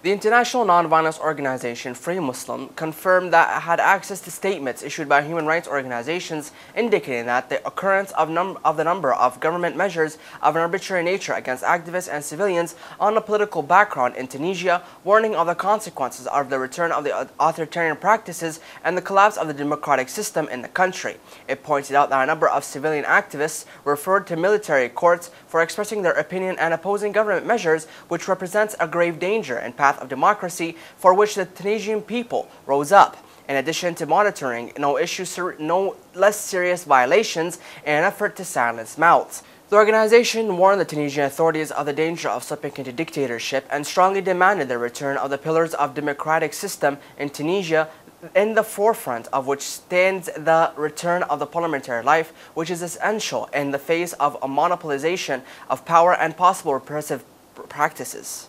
The international nonviolence organization Free Muslim confirmed that it had access to statements issued by human rights organizations indicating that the occurrence of, of, the number of government measures of an arbitrary nature against activists and civilians on a political background in Tunisia, warning of the consequences of the return of the authoritarian practices and the collapse of the democratic system in the country. It pointed out that a number of civilian activists referred to military courts for expressing their opinion and opposing government measures, which represents a grave danger in path of democracy for which the Tunisian people rose up. In addition to monitoring no, issues, no less serious violations in an effort to silence mouths. The organization warned the Tunisian authorities of the danger of slipping into dictatorship and strongly demanded the return of the pillars of democratic system in Tunisia in the forefront of which stands the return of the parliamentary life, which is essential in the face of a monopolization of power and possible repressive practices.